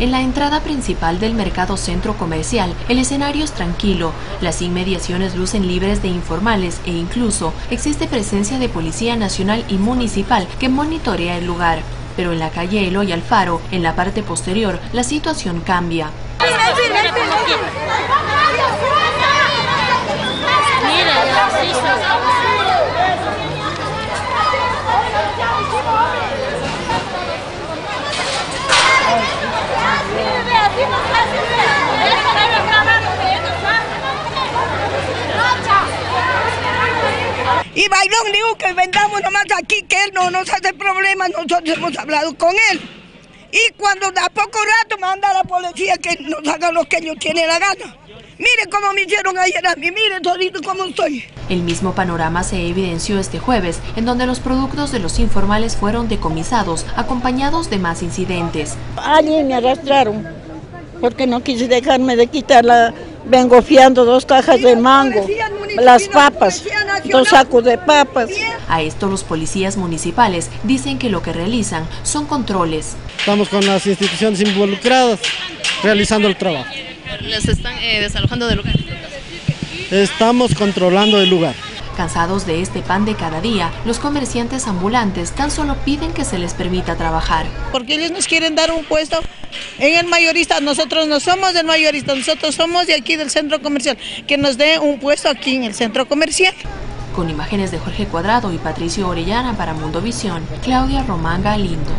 En la entrada principal del mercado centro comercial, el escenario es tranquilo, las inmediaciones lucen libres de informales e incluso existe presencia de Policía Nacional y Municipal que monitorea el lugar. Pero en la calle Eloy Alfaro, en la parte posterior, la situación cambia. Y Bailón dijo que vendamos nomás aquí, que él no nos hace problema, nosotros hemos hablado con él. Y cuando a poco rato manda a la policía que nos haga lo que ellos tienen la gana. Mire cómo me hicieron ayer a mí, mire todito cómo estoy. El mismo panorama se evidenció este jueves, en donde los productos de los informales fueron decomisados, acompañados de más incidentes. Alguien me arrastraron, porque no quise dejarme de quitar la... Vengo fiando dos cajas de mango, las papas, dos sacos de papas. A esto los policías municipales dicen que lo que realizan son controles. Estamos con las instituciones involucradas realizando el trabajo. ¿Les están eh, desalojando del lugar? Estamos controlando el lugar. Cansados de este pan de cada día, los comerciantes ambulantes tan solo piden que se les permita trabajar. Porque ellos nos quieren dar un puesto en el mayorista, nosotros no somos del mayorista, nosotros somos de aquí del centro comercial, que nos dé un puesto aquí en el centro comercial. Con imágenes de Jorge Cuadrado y Patricio Orellana para Mundo Visión, Claudia Román Galindo.